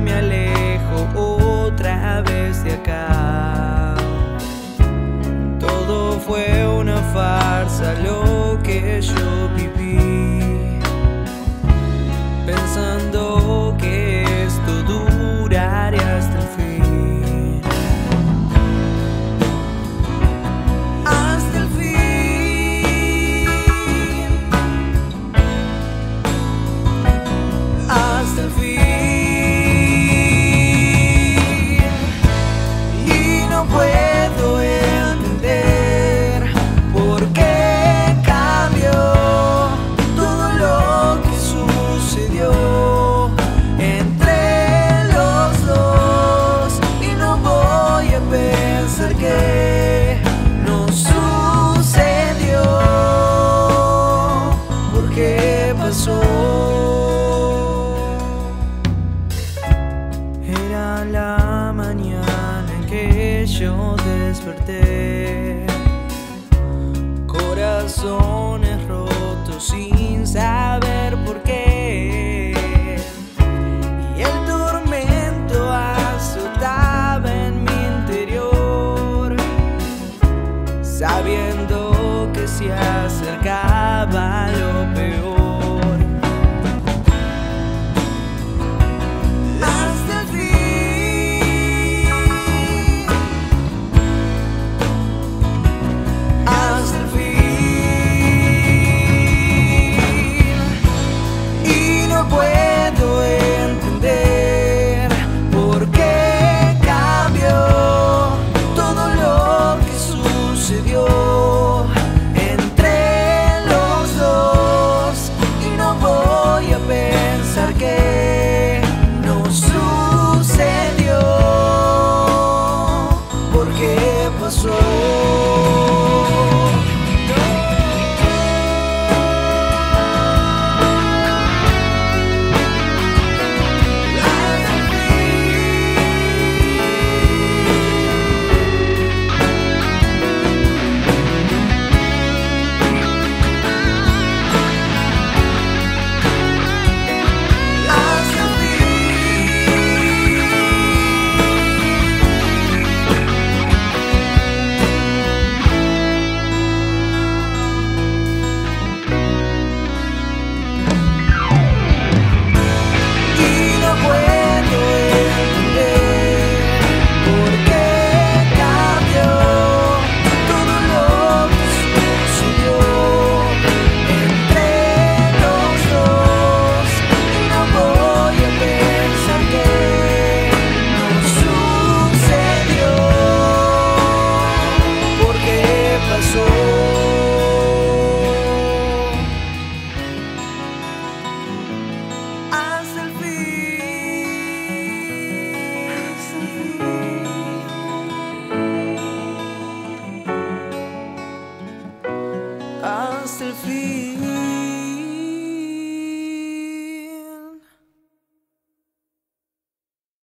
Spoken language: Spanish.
me alejo otra vez de acá. Todo fue una farsa lo que yo viví. Pensando Era la mañana en que yo desperté. Corazones rotos sin saber por qué. Y el tormento azotaba en mi interior, sabiendo que se acercaba lo peor.